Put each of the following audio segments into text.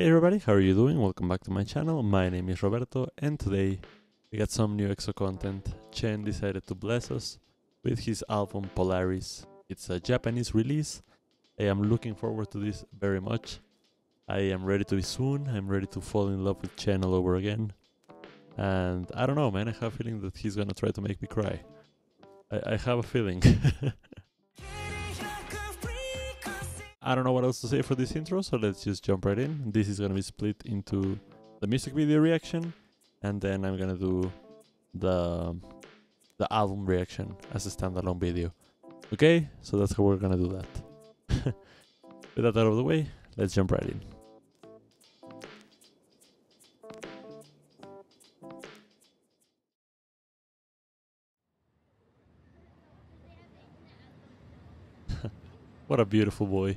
Hey everybody, how are you doing? Welcome back to my channel. My name is Roberto and today we got some new EXO content. Chen decided to bless us with his album Polaris. It's a Japanese release. I am looking forward to this very much. I am ready to be soon. I'm ready to fall in love with Chen all over again. And I don't know, man. I have a feeling that he's gonna try to make me cry. I, I have a feeling. I don't know what else to say for this intro, so let's just jump right in. This is gonna be split into the music video reaction, and then I'm gonna do the the album reaction as a standalone video. Okay, so that's how we're gonna do that. With that out of the way, let's jump right in. what a beautiful boy.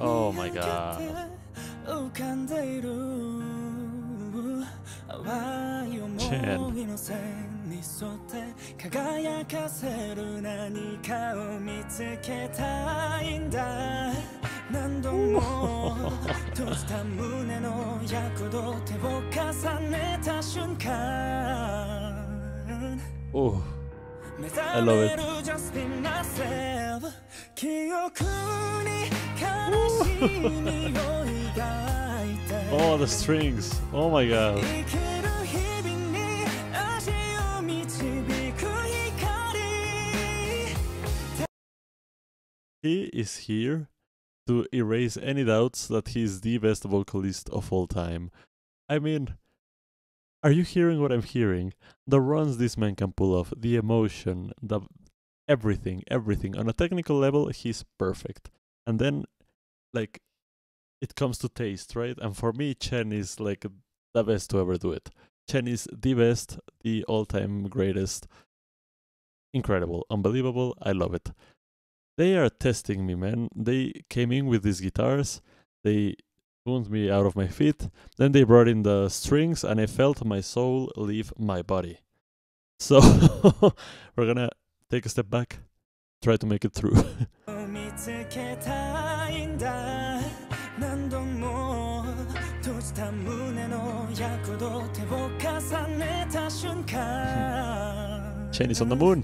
Oh 見 my 上げて god. 浮かんでいる淡い思 Chan いの線に沿って輝かせる何かを見つけたいんだ何度も閉じた胸の躍動手を重ねた瞬間 Oh. I love it. oh, the strings. Oh my god. He is here to erase any doubts that he is the best vocalist of all time. I mean, are you hearing what I'm hearing? The runs this man can pull off, the emotion, the everything, everything. On a technical level, he's perfect. And then, like, it comes to taste, right? And for me, Chen is like the best to ever do it. Chen is the best, the all time greatest. Incredible, unbelievable. I love it. They are testing me, man. They came in with these guitars, they wound me out of my feet. Then they brought in the strings, and I felt my soul leave my body. So we're gonna take a step back, try to make it through. Chinese on the moon.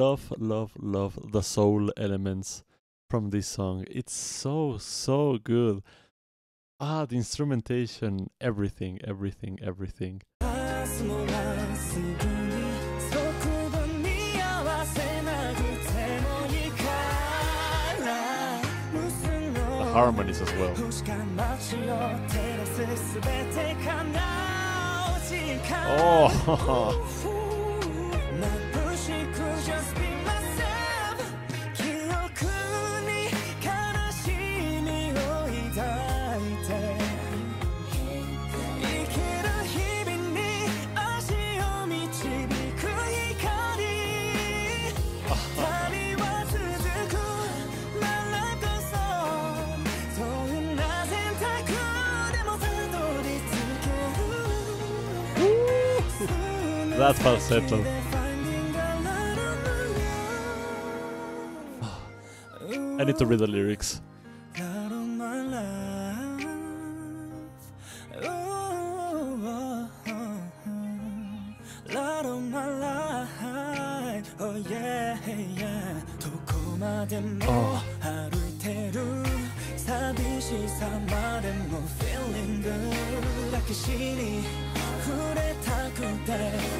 love, love, love the soul elements from this song. It's so, so good. Ah, the instrumentation, everything, everything, everything. The harmonies as well. Oh, that falsetto. I need to read the lyrics. Oh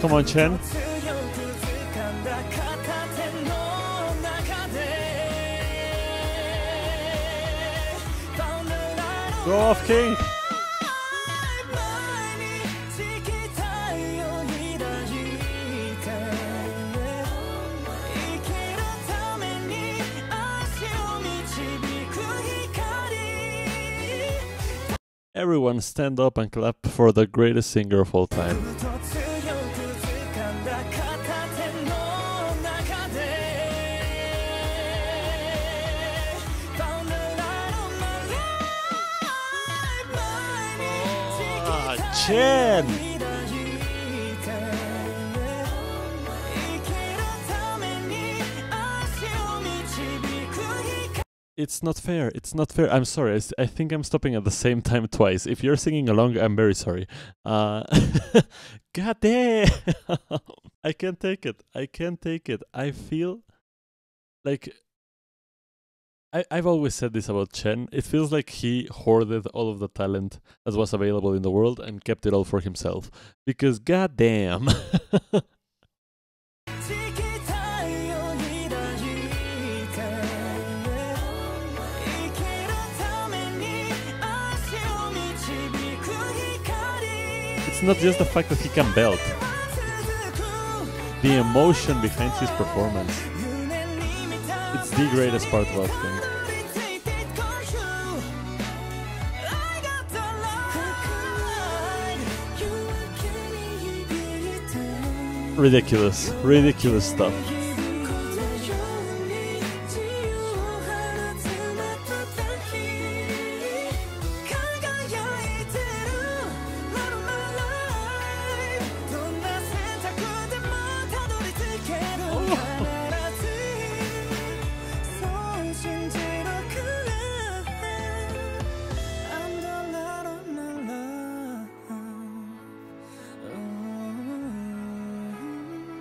Come on, Chen. Go off, King. Everyone stand up and clap for the greatest singer of all time. Ah, ふと It's not fair. It's not fair. I'm sorry. I think I'm stopping at the same time twice. If you're singing along, I'm very sorry. Uh, God damn! I can't take it. I can't take it. I feel like I, I've always said this about Chen. It feels like he hoarded all of the talent that was available in the world and kept it all for himself. Because god it's not just the fact that he can belt. The emotion behind his performance. It's the greatest part about him. Ridiculous. Ridiculous stuff.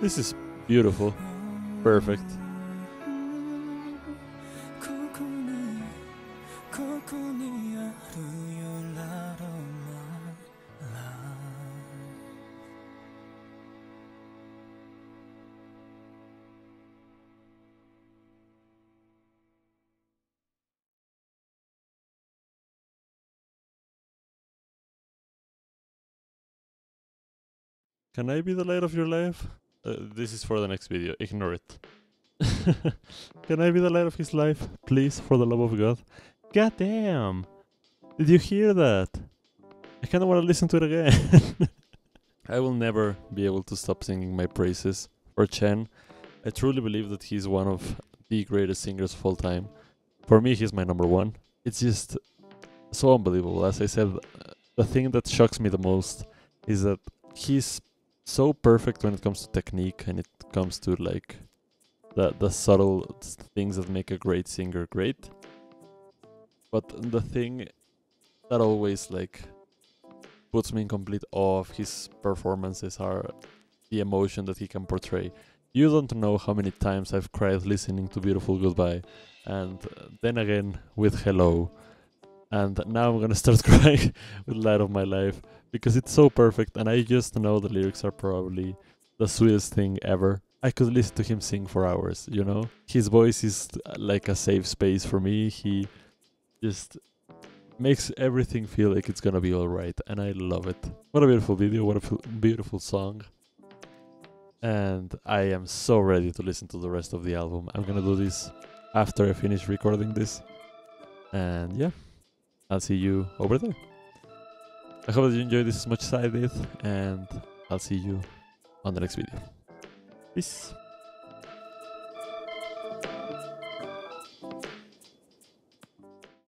This is beautiful. Perfect. Can I be the light of your life? Uh, this is for the next video. Ignore it. Can I be the light of his life? Please, for the love of God. God damn! Did you hear that? I kinda wanna listen to it again. I will never be able to stop singing my praises for Chen. I truly believe that he's one of the greatest singers of all time. For me, he's my number one. It's just so unbelievable. As I said, uh, the thing that shocks me the most is that he's so perfect when it comes to technique and it comes to like the the subtle things that make a great singer great. But the thing that always like puts me in complete awe of his performances are the emotion that he can portray. You don't know how many times I've cried listening to Beautiful Goodbye and then again with Hello. And now I'm gonna start crying with Light of My Life because it's so perfect and I just know the lyrics are probably the sweetest thing ever. I could listen to him sing for hours, you know? His voice is uh, like a safe space for me. He just makes everything feel like it's gonna be alright and I love it. What a beautiful video, what a beautiful song. And I am so ready to listen to the rest of the album. I'm gonna do this after I finish recording this. And yeah, I'll see you over there. I hope that you enjoyed this as much as I did, and I'll see you on the next video. Peace.